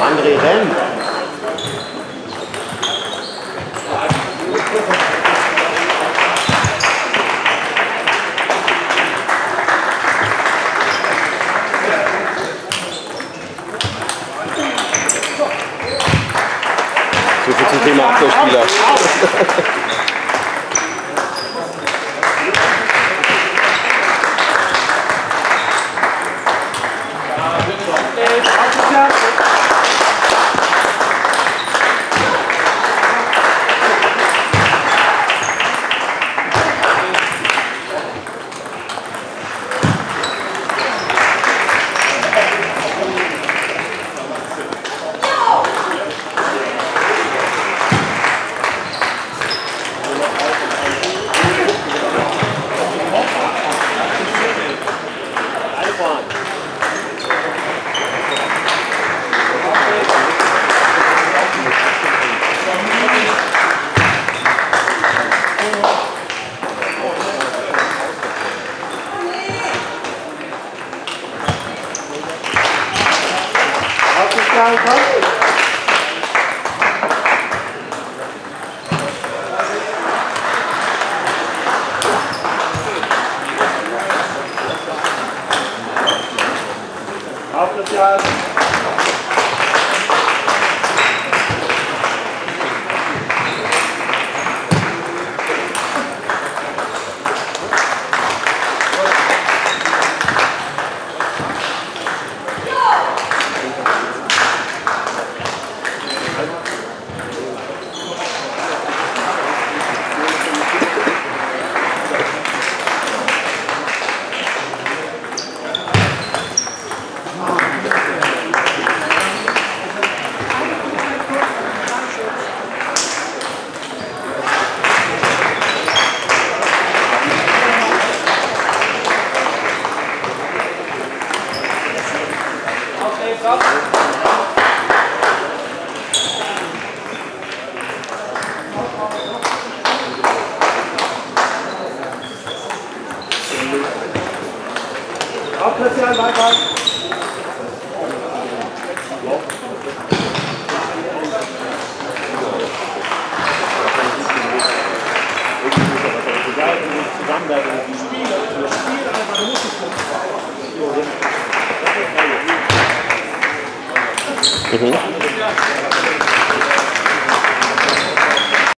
André rennt. So viel zum Thema Abwehrspieler. Auf kalk. Kalk Kasiyer, bay bay. Mm-hmm.